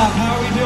How are we doing?